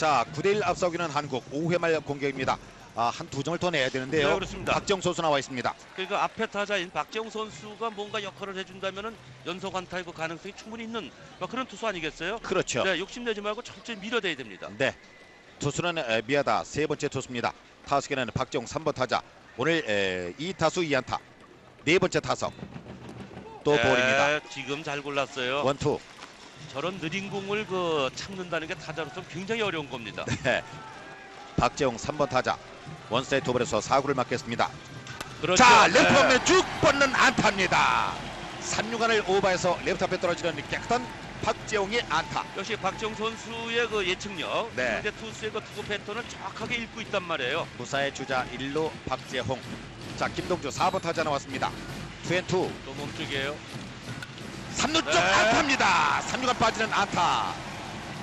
자 9대1 앞서기는 한국 5회 말 공격입니다. 아, 한 두 점을 더 내야 되는데요. 네, 그렇습니다. 박정 선수 나와 있습니다. 그러니까 앞에 타자인 박재홍 선수가 뭔가 역할을 해준다면은 연속 안타의 그 가능성이 충분히 있는 뭐 그런 투수 아니겠어요? 그렇죠. 네, 욕심내지 말고 철저히 밀어대야 됩니다. 네. 투수는 에, 미아다 세 번째 투수입니다. 타석에는 박정 3번 타자. 오늘 에, 2타수 2안타. 네 번째 타석. 또 네, 볼입니다. 지금 잘 골랐어요. 원투. 저런 느린 공을 그 참는다는 게 타자로서 굉장히 어려운 겁니다. 네. 박재홍 3번 타자. 원스트라이크 투볼에서 4구를 맞겠습니다. 그렇죠. 자, 네. 레프트 앞면 쭉 뻗는 안타입니다. 삼유간을 오버해서 레프트 앞에 떨어지는 깨끗한 박재홍의 안타. 역시 박정 선수의 그 예측력, 네. 상대 투수의 그 투구 패턴을 정확하게 읽고 있단 말이에요. 무사의 주자 1루 박재홍. 자, 김동주 4번 타자 나왔습니다. two and two. 또 몸쪽이에요. 3루 쪽 네. 안타입니다. 삼유간 빠지는 안타.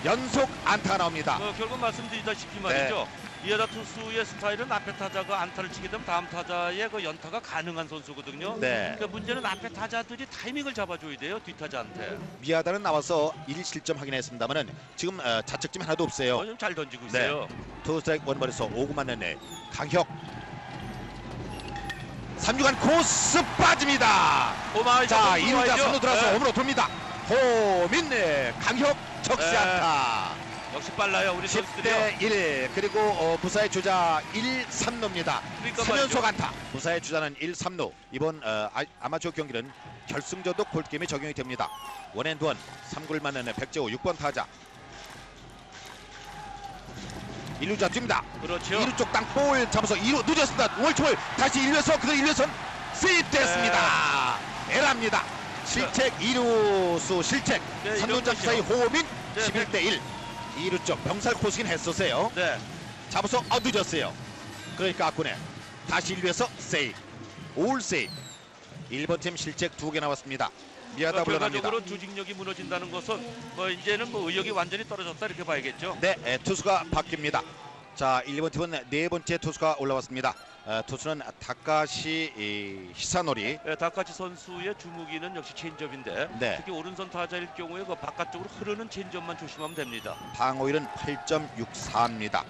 연속 안타가 나옵니다. 뭐 결국 말씀드리다시피 말이죠. 이에다 투수의 스타일은 앞에 타자가 안타를 치게 되면 다음 타자의 그 연타가 가능한 선수거든요. 네. 그러니까 문제는 앞에 타자들이 타이밍을 잡아줘야 돼요. 뒷타자한테. 미아다는 나와서 1실점 확인했습니다만은 지금 어, 자책점 하나도 없어요. 어, 좀 잘 던지고 네. 있어요. 투 스트라이크 원볼에서 5구만 내내 강혁 삼유간 코스 빠집니다. 오마이 자 2루 주자 3루 들어서 홈으로 돕니다. 홈인 네, 강혁 적시 네. 안타. 역시 빨라요 우리 선수들이요. 10대 1 그리고 어, 무사의 주자 1, 3루입니다. 그러니까 3연속 말이죠. 안타. 무사의 주자는 1, 3루. 이번 어, 아, 아마추어 경기는 결승전도 콜게임이 적용이 됩니다. 원앤원 3구를 맞는 백재호 6번 타자. 1루자 뜁니다. 그렇죠. 2루 쪽 땅볼 잡아서 2루 늦었습니다. 월초월 다시 1루에서 그대로 1루에선 세입됐습니다. 에라입니다. 실책 2루수 실책 네, 3루 이런 점 사이 것이요. 호민 네, 11대 1 2루 쪽 병살 코스긴 했었어요. 네. 잡아서 아 늦었어요. 그러니까 아쿠네 다시 1루에서 세이브 올 세이브 1번 팀 실책 두 개 나왔습니다. 미아다 그러니까 물러납니다. 결과적으로 조직력이 무너진다는 것은 뭐 이제는 뭐 의욕이 완전히 떨어졌다 이렇게 봐야겠죠. 네, 에, 투수가 바뀝니다. 자, 일본 팀은 네 번째 투수가 올라왔습니다. 어, 투수는 다카시 이, 히사노리. 네, 다카시 선수의 주무기는 역시 체인지업인데 네. 특히 오른손 타자일 경우에 그 바깥쪽으로 흐르는 체인지업만 조심하면 됩니다. 방어율은 8.64입니다.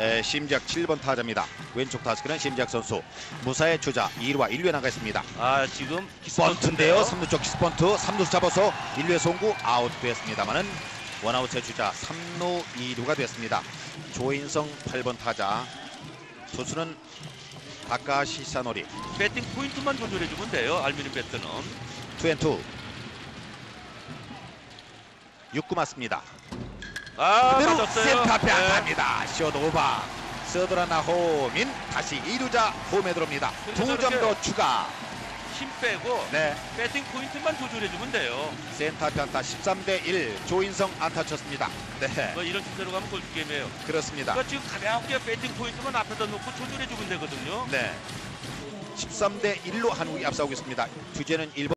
에, 심재학 7번 타자입니다. 왼쪽 타석에는 심재학 선수. 무사의 주자 2루와 1루에 나가 있습니다. 아 지금 번트인데요. 3루 쪽 기습번트. 3루 잡아서 1루에 송구 아웃됐습니다만은 원아웃의 주자 3루 2루가 됐습니다. 조인성 8번 타자. 투수는 다카시 히사노리. 배팅 포인트만 조절해주면 돼요. 알미늄 배트는. two and two 6구 맞습니다. 아 그대로 맞았어요. 센터 앞에 네. 안타입니다. 숏 오버 third runner 홈인 다시 2루 주자 홈에 들어옵니다. 두 점 더 추가. 힘 빼고 네 배팅 포인트만 조절해주면 돼요. 센터 안타 13대 1 조인성 안타 쳤습니다. 네 뭐 이런 추세로 가면 골프게임이에요. 그렇습니다. 그러니까 지금 가볍게 배팅 포인트만 앞에다 놓고 조절해주면 되거든요. 네 13대 1로 한국이 앞서고 있습니다. 주제는 1번